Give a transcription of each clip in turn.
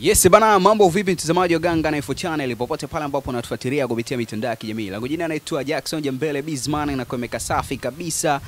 Yes bana, mambo vipi mtazamaji wa Ganga na Info Channel popote pale ambapo unatufuatilia kupitia mitandao ya kijamii. Langu jina naitwa Jackson Jambele Bizman na kuemeka safi kabisa.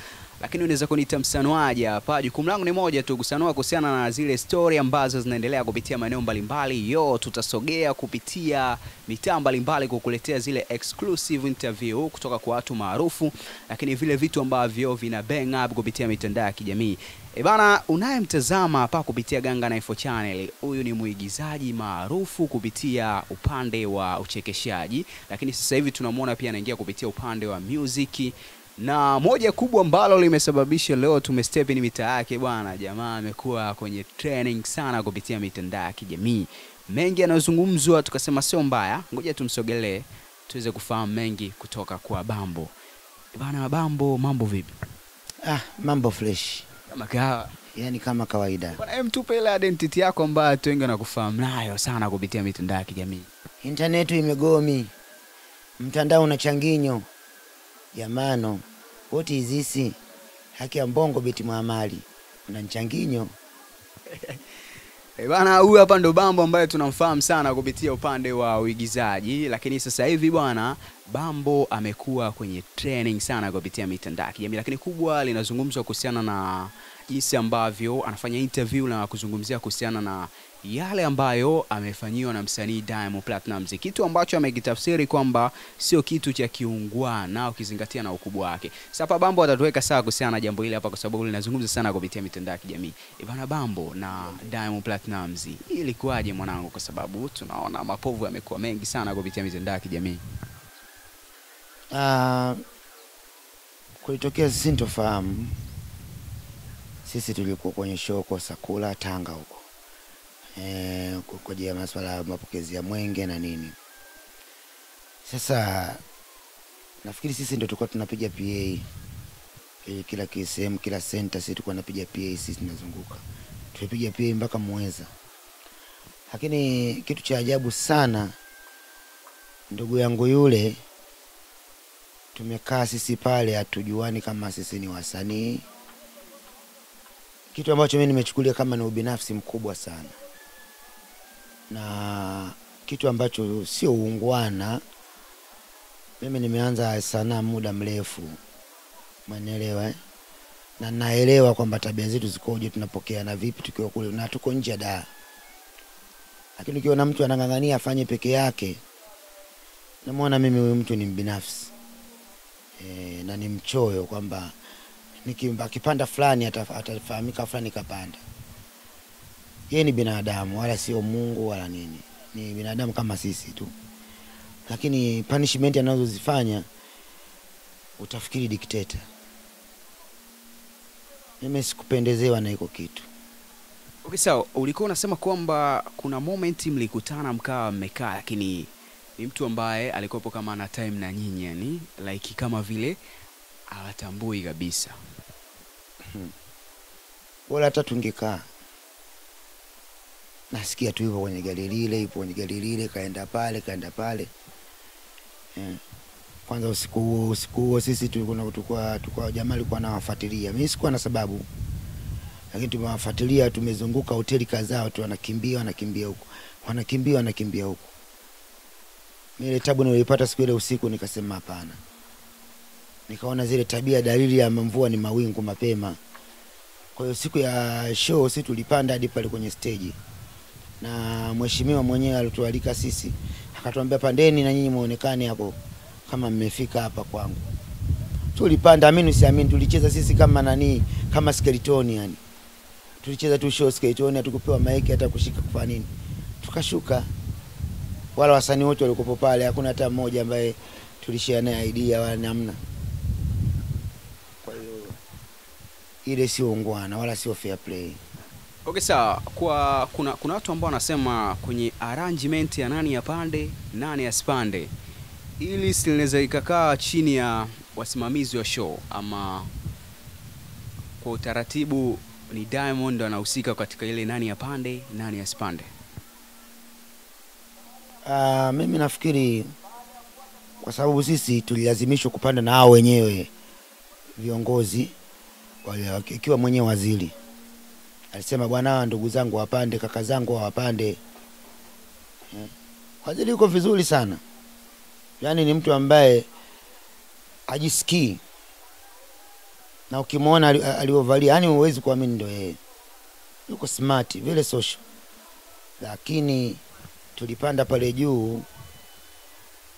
Lakini unaweza kuniita msanuaji hapa. Jukumu langu ni moja tu, kusanua kuhusiana na zile story ambazo zinaendelea kupitia maeneo mbalimbali. Yo, tutasogea kupitia mitaa mbalimbali kukuletea zile exclusive interview kutoka kwa watu maarufu, lakini vile vitu ambavyo vina bang up kupitia mitandao ya kijamii. E bana, unayemtazama hapa kupitia Ganga na Info Channel, huyu ni mwigizaji maarufu kupitia upande wa uchekeshaji, lakini sasa hivi tunamwona pia anaingia kupitia upande wa music na moja kubwa ambalo limesababisha leo tumestep ni mitaa yake bwana. Jamaa amekuwa kwenye training sana kupitia mitandao ya kijamii, mengi yanayozungumzwa, tukasema sio mbaya, ngoja tumsogelee tuweze kufahamu mengi kutoka kwa Bambo. Bana, Bambo, mambo vipi? Ah, mambo fresh, Kama kawa yaani kama kawaida. bwana, Hem, tupe ile identity yako ambayo watu wengi wanakufahamu nayo sana kupitia mitandao ya kijamii. Intaneti imegomi, mtandao una changinyo jamano, what is? Haki ya mbongo biti mwamali na nchanginyo. E bana, huyu hapa ndo Bambo ambaye tunamfahamu sana kupitia upande wa uigizaji, lakini sasa hivi bwana Bambo amekuwa kwenye training sana kupitia mitandao ya kijamii, lakini kubwa linazungumzwa kuhusiana na jinsi ambavyo anafanya interview na kuzungumzia kuhusiana na yale ambayo amefanyiwa na msanii Diamond Platnumz, kitu ambacho amekitafsiri kwamba sio kitu cha kiungwana ukizingatia na ukubwa wake. Sasa Bambo atatuweka sawa kuhusiana na jambo hili hapa, kwa sababu linazungumza sana kupitia mitandao ya kijamii. Ivana Bambo na Diamond Platnumz, ilikuwaje mwanangu? Kwa sababu tunaona mapovu yamekuwa mengi sana kupitia mitandao ya kijamii. Ah, kulitokea sintofahamu. Sisi tulikuwa kwenye show kwa Sakula Tanga huko eh, kwa ajili ya masuala ya mapokezi ya mwenge na nini. Sasa nafikiri sisi ndio tulikuwa tunapiga PA eh, kila kisehemu, kila center sisi tulikuwa tunapiga PA, sisi tunazunguka tulipiga PA mpaka Muheza. Lakini kitu cha ajabu sana, ndugu yangu yule tumekaa sisi pale hatujuani kama sisi ni wasanii, kitu ambacho mimi nimechukulia kama ni ubinafsi mkubwa sana, na kitu ambacho sio uungwana. Mimi nimeanza sanaa muda mrefu, mwanielewa eh? na naelewa kwamba tabia zetu zikoje, tunapokea na vipi tukiwa kule na tuko nje ya daa, lakini ukiona mtu anang'ang'ania afanye peke yake, namwona mimi huyu mtu ni mbinafsi e, na ni mchoyo kwamba akipanda fulani atafahamika fulani kapanda. Yeye ni binadamu, wala sio Mungu wala nini, ni binadamu kama sisi tu, lakini punishment anazozifanya utafikiri dikteta. Mimi sikupendezewa na iko kitu. Okay, sawa. So, Ulikuwa unasema kwamba kuna moment mlikutana mkawa mmekaa, lakini ni mtu ambaye alikuwepo kama ana time na nyinyi, yani like kama vile awatambui kabisa. bora hata tungekaa. Nasikia tu yupo kwenye gari lile, yupo kwenye gari lile, kaenda pale, kaenda pale eh. Kwanza usiku huo, usiku huo sisi tulikuwa tulikuwa jamaa alikuwa anawafuatilia. Mimi sikuwa na sababu, lakini tumewafuatilia, tumezunguka hoteli kadhaa, watu wanakimbia wanakimbia huko, wanakimbia wanakimbia huko. Mimi ile tabu nilipata siku ile usiku, nikasema hapana, nikaona zile tabia, dalili ya mvua ni mawingu mapema. Kwa hiyo siku ya show sisi tulipanda hadi pale kwenye stage, na mheshimiwa mwenyewe alitualika sisi, akatuambia pandeni na nyinyi muonekane hapo kama mmefika hapa kwangu. Tulipanda, amini usiamini, tulicheza sisi kama nani, kama skeletoni yani. Tulicheza tu show skeletoni, hatukupewa maiki hata kushika kufanya nini, tukashuka. Wala wasanii wote walikuwa pale, hakuna hata mmoja ambaye tulishare naye idea wala namna. Kwa hiyo ile sio ungwana wala sio fair play. Okay, sawa. Kwa kuna kuna watu ambao wanasema kwenye arrangement ya nani yapande nani asipande, ili silinaweza ikakaa chini ya wasimamizi wa show, ama kwa utaratibu ni Diamond anahusika katika ile nani yapande nani asipande. Ah, mimi nafikiri kwa sababu sisi tulilazimishwa kupanda na hao wenyewe viongozi wale, ikiwa mwenyewe waziri alisema bwana, ndugu zangu wapande, kaka zangu hawapande, waziri Fadhili yuko vizuri sana, yaani ni mtu ambaye ajisikii na ukimwona aliovalia, yaani huwezi kuamini ndo yeye. Yuko smart vile social, lakini tulipanda pale juu,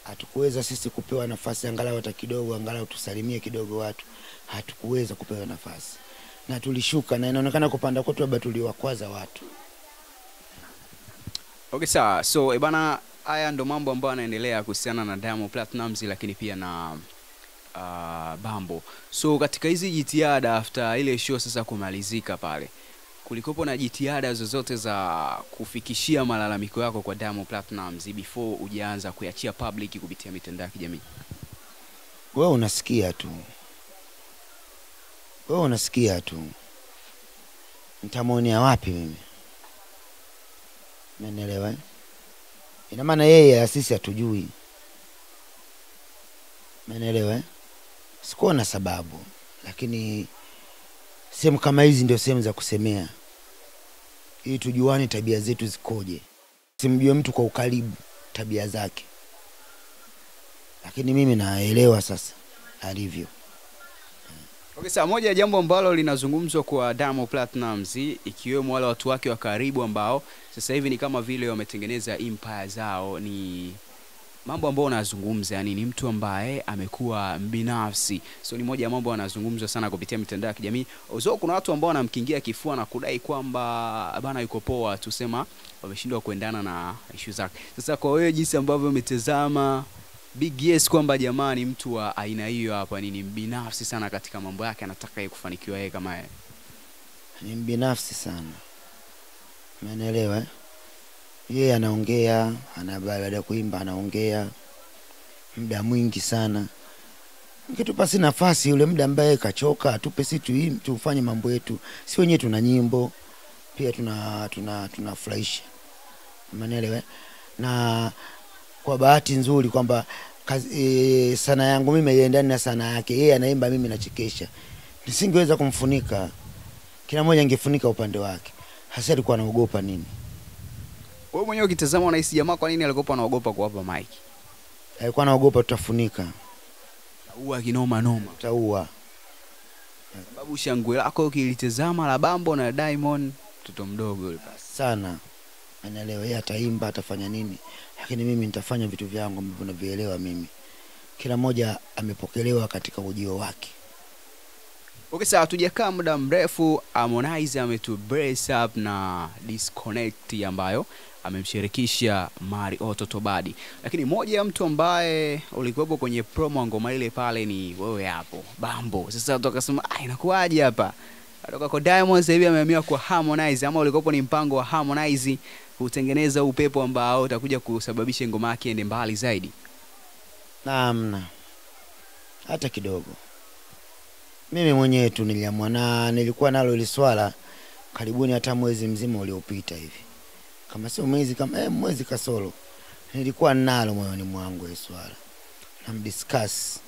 hatukuweza sisi kupewa nafasi angalau hata kidogo, angalau tusalimie kidogo watu, hatukuweza kupewa nafasi na tulishuka, na inaonekana kupanda kwetu labda tuliwakwaza watu. Okay, sawa. So e bana, haya ndo mambo ambayo yanaendelea kuhusiana na Diamond Platnumz, lakini pia na uh, Bambo. So katika hizi jitihada after ile show sasa kumalizika pale, kulikopo na jitihada zozote za kufikishia malalamiko yako kwa Diamond Platnumz before hujaanza kuiachia public kupitia mitandao ya kijamii? Wewe unasikia tu, wewe unasikia tu, nitamwonea wapi mimi? Umenielewa? eh? Ina maana yeye ya sisi hatujui. Umenielewa? eh? Sikuwa na sababu, lakini sehemu kama hizi ndio sehemu za kusemea, ili tujuane tabia zetu zikoje. Simjue mtu kwa ukaribu tabia zake, lakini mimi naelewa sasa alivyo. Okay, sasa Moja ya jambo ambalo linazungumzwa kwa Diamond Platnumz ikiwemo wale watu wake wa karibu ambao sasa hivi ni kama vile wametengeneza empire zao, ni mambo ambayo wanazungumza, yani ni mtu ambaye amekuwa mbinafsi, so ni moja ya mambo yanazungumzwa sana kupitia mitandao ya kijamii. so kuna watu ambao wanamkingia kifua na kudai kwamba bana yuko poa, tusema wameshindwa kuendana na issue zake. Sasa kwa wewe, jinsi ambavyo umetazama Big Yes kwamba jamaa ni mtu wa aina hiyo hapa, ni mbinafsi sana katika mambo yake, anataka yeye kufanikiwa yeye kama yeye. ni mbinafsi sana, umeelewa? eh? Yeye anaongea ana baada ya kuimba anaongea muda mwingi sana, mkitupa si nafasi yule muda ambaye kachoka, atupe si tu tufanye mambo yetu, si wenyewe tuna nyimbo pia tuna tunafurahisha, tuna tunafurahisha, umeelewa? eh? na kwa bahati nzuri kwamba e, sana yangu mimi haiendani na sana yake, yeye anaimba, mimi nachekesha, nisingeweza kumfunika kila mmoja angefunika upande wake. Hasa alikuwa anaogopa nini? Wewe mwenyewe ukitazama unahisi jamaa kwa nini alikopa anaogopa kuwapa mic? Alikuwa anaogopa tutafunika, taua kinoma noma. taua Sababu shangwe lako ukilitazama la Bambo na Diamond, mtoto mdogo yule sana anaelewa yeye ataimba atafanya nini, lakini mimi nitafanya vitu vyangu ambavyo navielewa mimi. Kila mmoja amepokelewa katika ujio wake. Okay, sawa, tujakaa muda mrefu. Harmonize ametu brace up na disconnect ambayo amemshirikisha Mario ototobadi lakini moja ya mtu ambaye ulikuwepo kwenye promo ngoma ile pale ni wewe hapo Bambo. Sasa tukasema ah, inakuwaje hapa atoka kwa Diamond sasa hivi amehamia kwa Harmonize, ama ulikuwepo ni mpango wa Harmonize kutengeneza upepo ambao utakuja kusababisha ngoma yake ende mbali zaidi? Namna hata kidogo. Mimi mwenyewe tu niliamua na nilikuwa nalo ile swala karibuni hata mwezi mzima uliopita hivi, kama sio mwezi kama eh, mwezi kasoro, nilikuwa nalo moyoni mwangu ile swala, namdiscuss,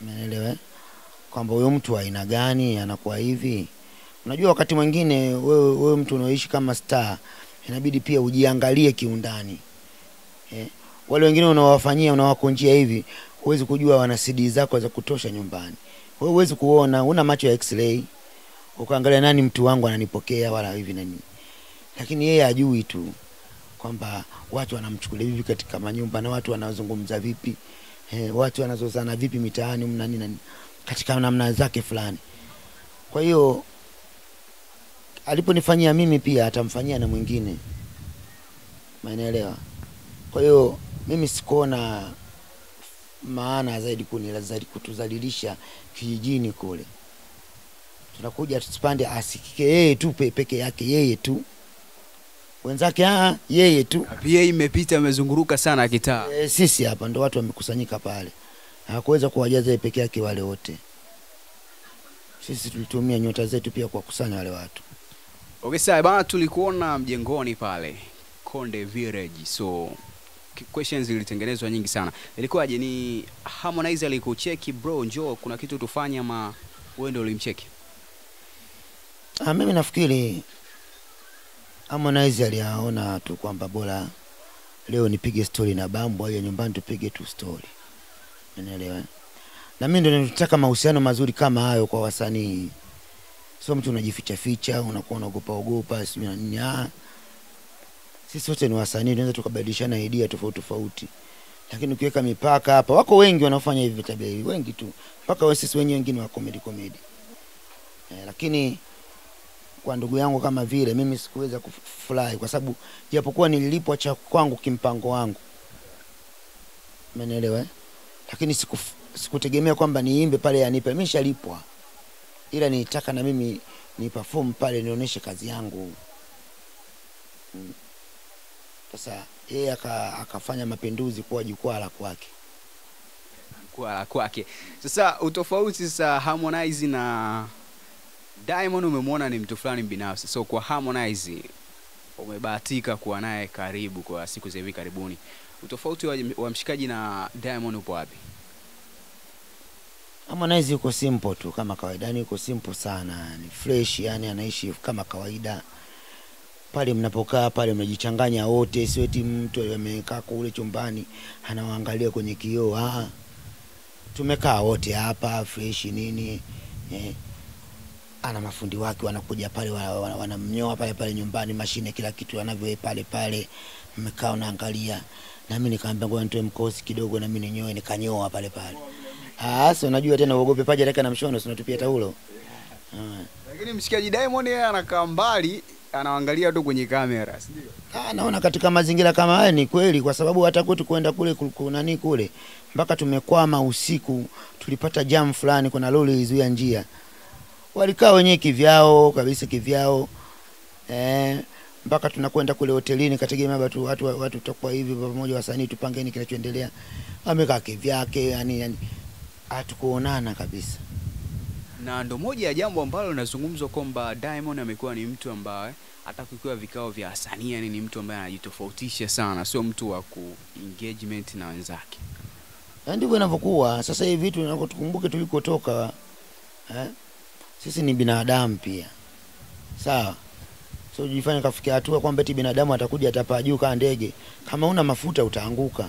umeelewa eh? kwamba huyo mtu aina gani anakuwa hivi. Unajua, wakati mwingine wewe, wewe mtu unaoishi kama star inabidi pia ujiangalie kiundani eh? wale wengine unawafanyia unawakunjia hivi, huwezi kujua wana CD zako za kutosha nyumbani. Wewe huwezi kuona, una macho ya x-ray ukaangalia nani mtu wangu ananipokea wala hivi na nini, lakini yeye ajui tu kwamba watu wanamchukulia vipi katika manyumba na watu wanazungumza vipi eh, watu wanazozana vipi mitaani mna na nini, katika namna zake fulani. Kwa hiyo aliponifanyia mimi pia atamfanyia na mwingine, umeelewa? Kwa hiyo mimi sikuona maana zaidi kuni zaidi kutuzalilisha kijijini kule. Tunakuja tusipande asikike yeye tu peke yake yeye tu, wenzake ah, yeye tu. Pia imepita amezunguruka sana kitaa. E, sisi hapa ndo watu wamekusanyika pale, hakuweza kuwajaza yeye peke yake wale wote. Sisi tulitumia nyota zetu pia kuwakusanya wale watu. Okay, sasa bana, tulikuona mjengoni pale Konde Village, so questions zilitengenezwa nyingi sana. Ilikuwaje? Ni Harmonize alikucheki bro, njoo kuna kitu tufanye, ama wewe ndio ulimcheki? Ah, mimi nafikiri Harmonize aliyaona tu kwamba bora leo nipige story na Bambo, aje nyumbani tupige tu story, unaelewa? Na mimi ndio nataka mahusiano mazuri kama hayo kwa wasanii, sio mtu unajificha ficha, unakuwa unaogopa ogopa, sio na nini. Ah, sisi wote ni wasanii, tunaweza tukabadilishana idea tofauti tofauti, lakini ukiweka mipaka hapa, wako wengi wanaofanya hivi tabia hivi, wengi tu, mpaka sisi wenyewe wengine wa comedy comedy. Eh, lakini kwa ndugu yangu kama vile mimi sikuweza kufurahi kwa sababu japokuwa nililipwa cha kwangu kimpango wangu, umeelewa, eh? Lakini siku, sikutegemea kwamba niimbe pale yanipe, mimi nishalipwa, ila nitaka na mimi ni perform pale nionyeshe kazi yangu Mm. Sasa yeye aka, akafanya mapinduzi kuwa jukwaa la kwake. kwa kwake. Sasa utofauti sasa Harmonize na Diamond umemwona ni mtu fulani binafsi, so kwa Harmonize umebahatika kuwa naye karibu kwa siku za hivi karibuni. Utofauti wa, wa mshikaji na Diamond upo wapi? Harmonize yuko simple tu kama kawaida, ni yuko simple sana, ni fresh, yani anaishi kama kawaida. Pale mnapokaa pale mnajichanganya wote, sio eti mtu amekaa kule chumbani anawaangalia kwenye kioo. Ah, tumekaa wote hapa fresh nini eh. Ana mafundi wake wanakuja pale wanamnyoa pale pale nyumbani, mashine kila kitu anavyo pale pale, mmekaa unaangalia. Na mimi nikaambia ngoja nitoe mkosi kidogo, na mimi ninyoe, nikanyoa pale pale. Ah, si unajua tena uogope paja dakika na mshono, si unatupia taulo. Ah. Lakini mshikaji Diamond yeye anakaa mbali, anaangalia tu kwenye kamera, si ndio? Ah, naona katika mazingira kama haya ni kweli, kwa sababu hata kwetu kwenda kule ku- nini kule mpaka tumekwama usiku, tulipata jam fulani, kuna lori ilizuia njia, walikaa wenyewe kivyao kabisa kivyao eh, mpaka tunakwenda kule hotelini, kategemea watu watu watu tutakuwa hivi pamoja, wasanii tupangeni kinachoendelea, amekaa kivyake, yani yani hatukuonana kabisa. na ndo moja ya jambo ambalo linazungumzwa kwamba Diamond amekuwa ni mtu ambaye hata kukiwa vikao vya wasanii, yani ni mtu ambaye anajitofautisha sana, sio mtu wa ku engagement na wenzake. Na ndivyo inavyokuwa sasa hivi vitu, tukumbuke tulikotoka eh? Sisi ni binadamu pia, sawa? So jifanye kafikia hatua kwamba eti binadamu atakuja atapaa juu kama ndege. Kama una mafuta utaanguka,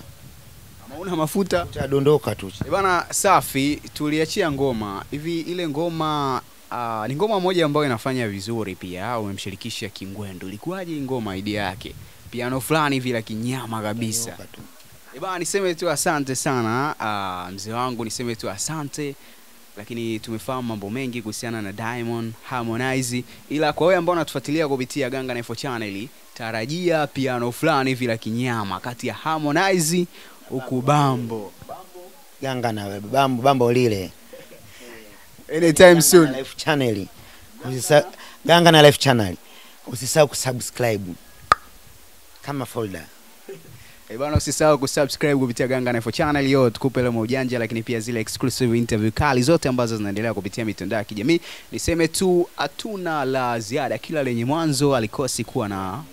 Kama una mafuta utadondoka tu. E Bana, safi. Tuliachia ngoma hivi, ile ngoma uh, ni ngoma moja ambayo inafanya vizuri pia. Umemshirikisha Kingwendu, ilikuwaje ngoma? Idea yake piano fulani hivi la kinyama kabisa. E. Bana, niseme tu asante sana uh, mzee wangu, niseme tu asante lakini tumefahamu mambo mengi kuhusiana na Diamond Harmonize, ila kwa wewe ambao unatufuatilia kupitia Ganga na Info Channel, tarajia piano fulani hivi la kinyama kati ya Harmonize huku Bambo Ganga na bambo bambo lile anytime soon. Life Channel. Usisa, Ganga na Life Channel. Usisahau kusubscribe kama folder. E bwana, usisahau kusubscribe kupitia Ganga na Info Channel yo, tukupe leo maujanja, lakini pia zile exclusive interview kali zote ambazo zinaendelea kupitia mitandao ya kijamii. Niseme tu hatuna la ziada, kila lenye mwanzo alikosi kuwa na